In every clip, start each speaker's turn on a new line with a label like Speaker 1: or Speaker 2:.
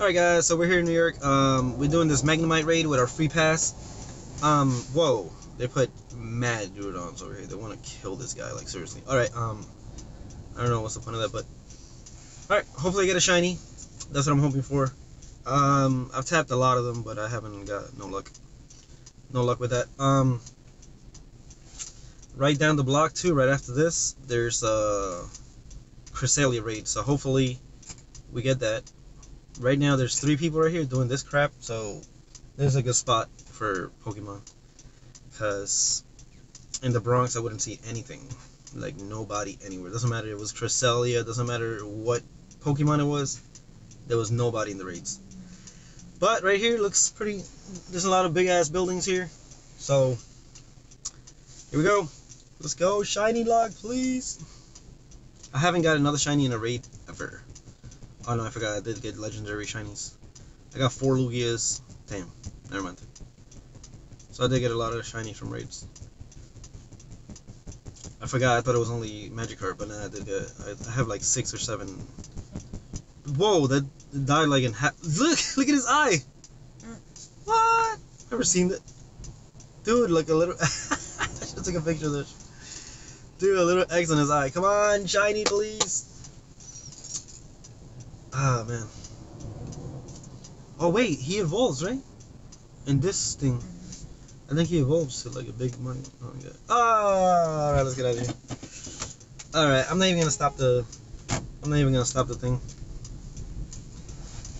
Speaker 1: Alright guys, so we're here in New York. Um, we're doing this Magnemite raid with our free pass. Um, whoa. They put mad Durodons over here. They want to kill this guy, like seriously. Alright, um, I don't know what's the point of that, but... Alright, hopefully I get a shiny. That's what I'm hoping for. Um, I've tapped a lot of them, but I haven't got no luck. No luck with that. Um, right down the block too, right after this, there's a Cresselia raid. So hopefully we get that. Right now there's three people right here doing this crap, so this is a good spot for Pokemon. Cause in the Bronx I wouldn't see anything. Like nobody anywhere. Doesn't matter it was Cresselia, doesn't matter what Pokemon it was, there was nobody in the raids. But right here looks pretty there's a lot of big ass buildings here. So here we go. Let's go, shiny log, please. I haven't got another shiny in a raid ever. Oh no, I forgot. I did get legendary shinies. I got four Lugias. Damn, never mind. So I did get a lot of shiny from raids. I forgot. I thought it was only Magikarp, but then I did get. I have like six or seven. Whoa, that died like in half. Look, look at his eye. What? Never seen that. Dude, like a little. I should take a picture of this. Dude, a little X on his eye. Come on, shiny, please. Ah, man. Oh, wait, he evolves, right? In this thing. I think he evolves to like a big money. Oh, yeah. Oh, alright, let's get out of here. Alright, I'm not even gonna stop the. I'm not even gonna stop the thing.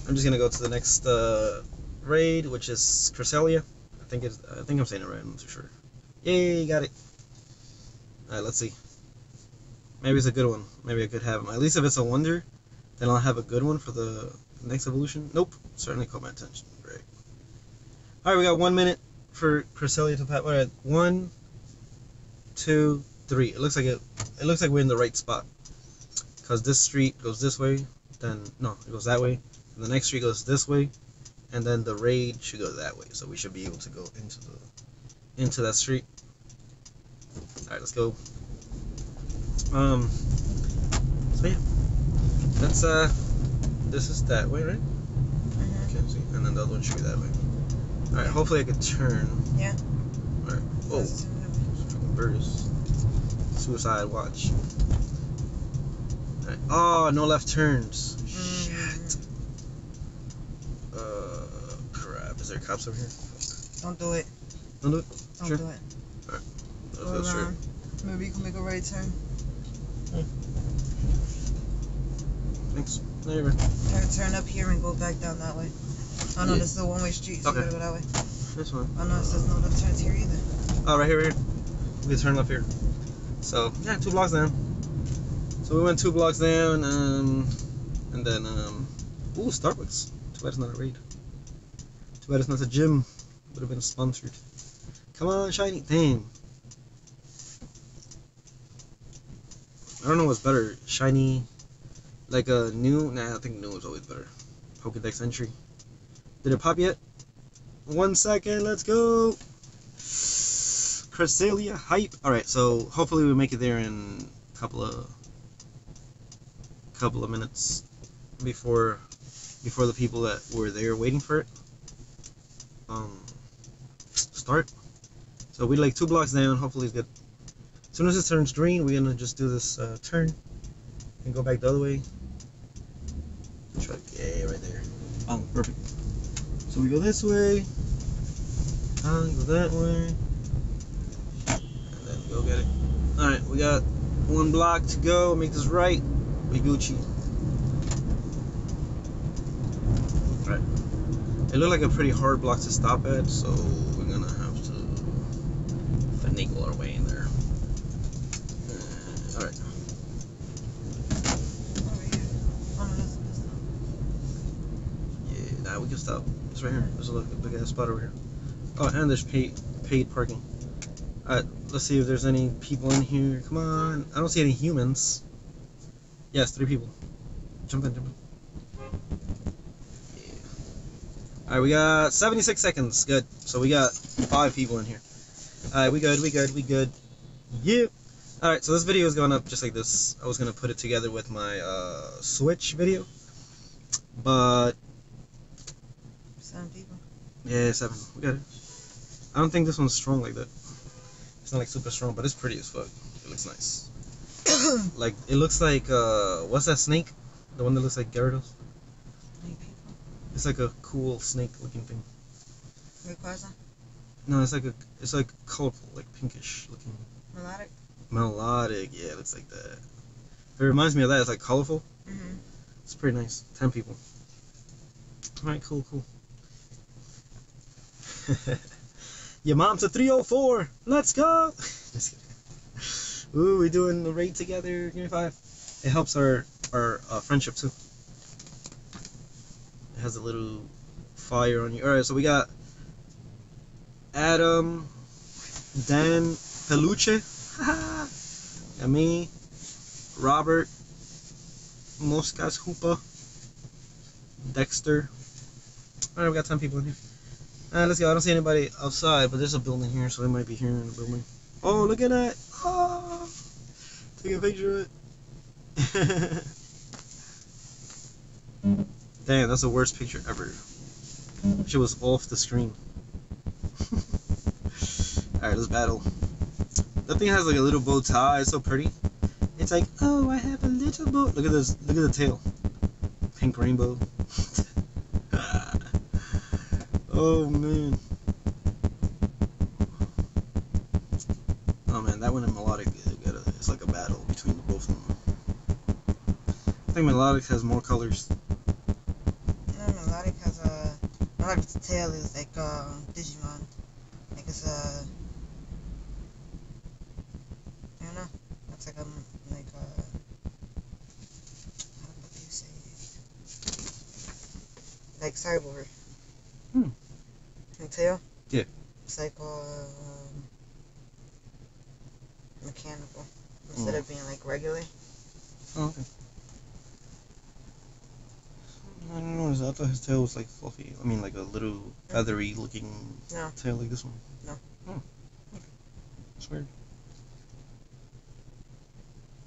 Speaker 1: I'm just gonna go to the next uh, raid, which is Cresselia. I think it's. I think I'm saying it right. I'm not too sure. Yay, got it. Alright, let's see. Maybe it's a good one. Maybe I could have him. At least if it's a wonder, then I'll have a good one for the next evolution. Nope. Certainly caught my attention. Great. Alright, we got one minute for Cresselia to pop. Alright, one, two, three. It looks like it. It looks like we're in the right spot. Cause this street goes this way. Then no, it goes that way. And the next street goes this way. And then the raid should go that way. So we should be able to go into the into that street. Alright, let's go. Um so yeah. That's uh this is that way, right?
Speaker 2: Mhm.
Speaker 1: Okay, see. And then the other one should be that way. Alright, hopefully I could turn.
Speaker 2: Yeah.
Speaker 1: Alright. Oh, fucking birds. Suicide watch. Alright. Oh, no left turns. Shit. Uh crap. Is there cops over here?
Speaker 2: Don't do it.
Speaker 1: Don't do it.
Speaker 2: Don't
Speaker 1: Sure.
Speaker 2: do it.
Speaker 1: Let's
Speaker 2: Go
Speaker 1: go straight.
Speaker 2: Maybe you can make a right turn.
Speaker 1: Thanks. Go.
Speaker 2: Turn, turn up here and go back down that way. Oh no,
Speaker 1: Yeah.
Speaker 2: this is a one-way street, so
Speaker 1: Okay.
Speaker 2: you gotta go that way.
Speaker 1: This one.
Speaker 2: Oh no, it says no left turns here either.
Speaker 1: Oh, right here, right here. We turn left here. So, yeah, two blocks down. So we went two blocks down, um, and then, um, ooh, Starbucks. Too bad it's not a raid. Too bad it's not a gym. Would have been sponsored. Come on, shiny. Damn. I don't know what's better. Shiny, like a new. Nah, I think new is always better. Pokedex entry. Did it pop yet? One second, let's go. Cresselia hype. All right, so hopefully we make it there in a couple of couple of minutes before before the people that were there waiting for it um start. So we're like two blocks down. Hopefully it's good. As soon as it turns green, we're gonna just do this uh, turn and go back the other way. Try, yeah, right there. Oh, perfect. So we go this way. and go that way. And then go get it. Alright, we got one block to go. Make this right. We Gucci. Alright. It looked like a pretty hard block to stop at, so we're gonna have to finagle our way in there. Uh, Alright.
Speaker 2: Over here. Oh no, that's, that's not.
Speaker 1: Yeah, nah, we can stop. It's right here. There's a big ass spot over here. Oh, and there's paid paid parking. Alright, let's see if there's any people in here. Come on. I don't see any humans. Yes, three people. Jump in, jump in. Yeah. Alright, we got 76 seconds. Good. So we got five people in here. Alright, we good, we good, we good. Yeah. Alright, so this video is going up just like this. I was going to put it together with my uh, Switch video. But Yeah, seven. We got it. I don't think this one's strong like that. It's not like super strong, but it's pretty as fuck. It looks nice. Like it looks like uh, what's that snake? The one that looks like Gyarados. It's like a cool snake looking thing.
Speaker 2: Rayquaza?
Speaker 1: No, it's like a it's like colorful, like pinkish looking.
Speaker 2: Milotic?
Speaker 1: Milotic, yeah, it looks like that. It reminds me of that. It's like colorful.
Speaker 2: Mm-hmm.
Speaker 1: It's pretty nice. Ten people. All right, cool, cool. Your mom's a 304. Let's go. Ooh, we're doing the raid together. Give me five. It helps our our uh, friendship too. It has a little fire on you. All right, so we got Adam, Dan Peluche, and me, Robert, Moscas Hoopa, Dexter. All right, we got ten people in here. Let's go. I don't see anybody outside, but there's a building here, so they might be here in the building. Oh, look at that! Oh, take a picture of it. Damn, that's the worst picture ever. Shit was off the screen. Alright, let's battle. That thing has like a little bow tie. It's so pretty. It's like, oh, I have a little bow. Look at this. Look at the tail. Pink rainbow. Oh man. Oh man, that one and Milotic. It's like a battle between the both of them. I think Milotic has more colors.
Speaker 2: No, Milotic has a. Milotic's tail is like uh, Digimon. Like it's a. I don't know. It's like a. Like a. How do you say it? Like cyborg.
Speaker 1: Hmm.
Speaker 2: Tail?
Speaker 1: Yeah.
Speaker 2: It's like uh, um, mechanical instead of being like regular.
Speaker 1: Oh, okay. I don't know. I thought his tail was like fluffy. I mean, like a little feathery looking
Speaker 2: No.
Speaker 1: tail like this one.
Speaker 2: No.
Speaker 1: Oh. Okay. It's weird.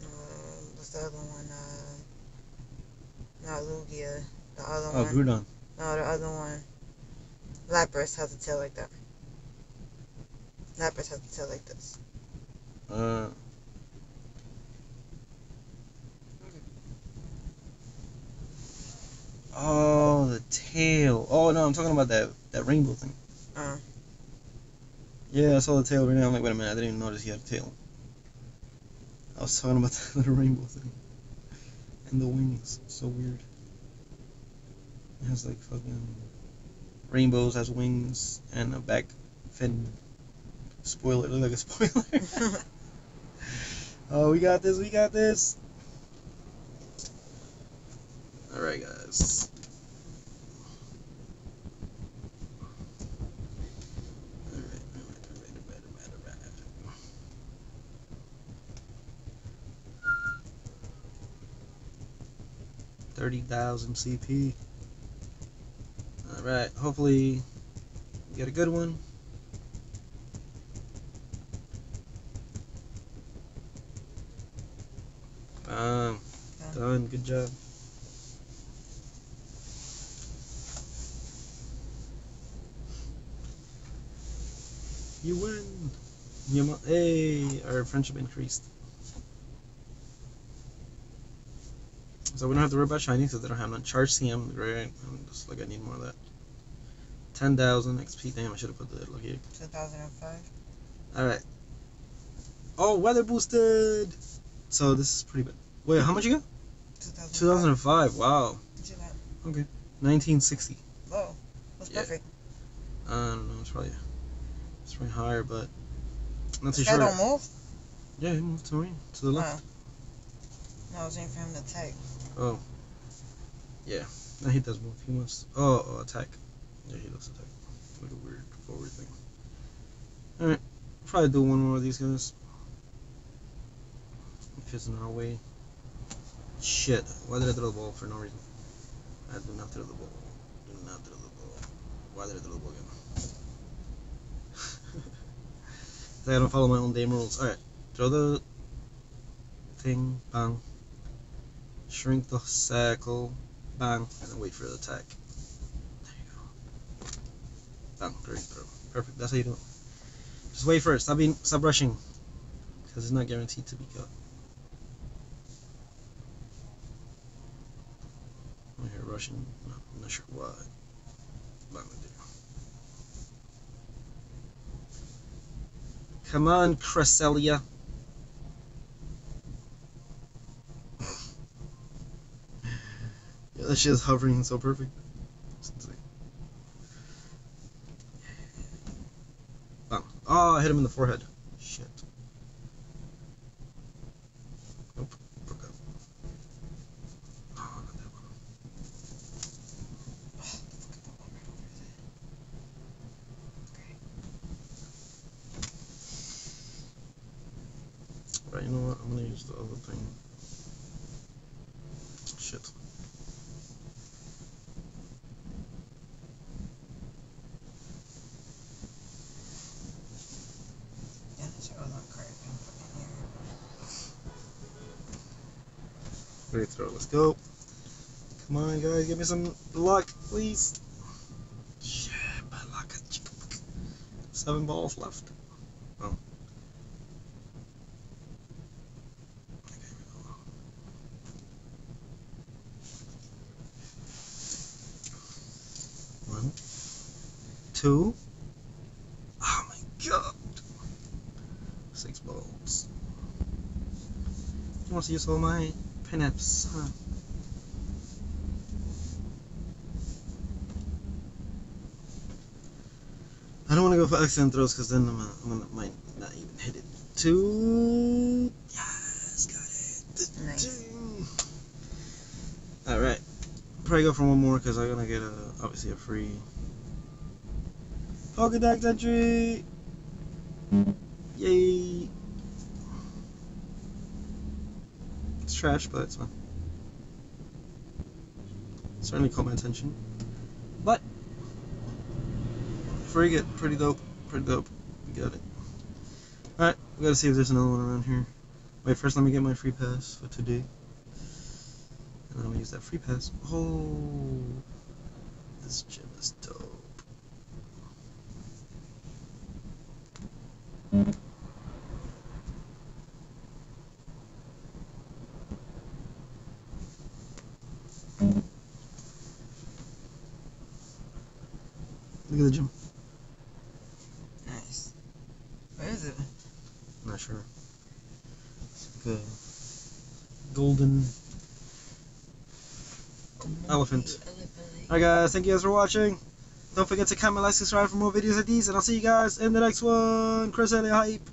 Speaker 2: Uh, what's the other one? Uh, not Lugia. The other
Speaker 1: Oh,
Speaker 2: one.
Speaker 1: Groudon.
Speaker 2: No, the other one. Lapras has a tail like that. Lapras has a tail like this.
Speaker 1: Uh. Oh, the tail. Oh no, I'm talking about that that rainbow thing.
Speaker 2: Uh.
Speaker 1: Yeah, I saw the tail right now. I'm like, wait a minute, I didn't even notice he had a tail. I was talking about the little rainbow thing. And the wings. So weird. It has like fucking rainbows, has wings, and a back fin. Spoiler, look like a spoiler. oh, we got this, we got this. Alright, guys. Thirty thousand CP. Alright, hopefully we get a good one. Um,
Speaker 2: Done.
Speaker 1: done. Good job. You win. You hey, our friendship increased. So we don't have to worry about shiny because they don't have none. Charge CM, great. I'm just like I need more of that. Ten thousand XP. Damn, I should have put the look here.
Speaker 2: 2005.
Speaker 1: All right. Oh, weather boosted. So this is pretty bad. Wait, how much you got?
Speaker 2: 2005.
Speaker 1: 2005. Wow.
Speaker 2: Okay.
Speaker 1: 1960.
Speaker 2: Low. That's
Speaker 1: Yeah.
Speaker 2: perfect.
Speaker 1: I don't know. It's probably it's probably higher, but not too sure.
Speaker 2: don't move?
Speaker 1: Yeah, he moved to me to the left.
Speaker 2: No. No, I was waiting for him to attack.
Speaker 1: Oh. Yeah. No, he does move. He wants. Oh, oh, attack. Yeah, he does attack. Like a weird forward thing. Alright. Probably do one more of these guys. If in our way. Shit. Why did I throw the ball for no reason? I do not throw the ball. Do not throw the ball. Why did I throw the ball again? I don't follow my own damn rules. Alright. Throw the thing. Bang shrink the circle, bang, and then wait for the attack. Oh, great throw. Perfect. That's how you do it. Just wait for it. Stop being, stop rushing, because it's not guaranteed to be cut. I'm here rushing. I'm not sure why. But I'm gonna do. Come on, Cresselia. yeah, that shit is hovering so perfect. It's Oh, I hit him in the forehead. Shit. Nope. Broke up. Oh, not that one. Right, you know what? I'm gonna use the other thing. Shit.
Speaker 2: Yeah, that shit was on crapping fucking here.
Speaker 1: Great throw. Let's go. Come on, guys. Give me some luck, please. Shit, bad luck. Seven balls left. Oh. One, two. Oh my god. Six balls. You want to use all my Pinaps, huh? I don't want to go for accident throws because then I'm, uh, I'm gonna might not even hit it. Two. Yes, got it.
Speaker 2: Nice.
Speaker 1: All right. Probably go for one more because I'm gonna get a obviously a free Pokedex entry. Yay! It's trash, but it's fun. Certainly caught my attention. But frigate, pretty dope. Pretty dope. We got it. Alright, we gotta see if there's another one around here. Wait, first let me get my free pass for today. And then I'll use that free pass. Oh, this gym is dope. Look at the gym.
Speaker 2: Nice. Where is it?
Speaker 1: Not sure. It's like a golden elephant. Alright guys, thank you guys for watching. Don't forget to comment, like, subscribe for more videos like these, and I'll see you guys in the next one. Cresselia Hype.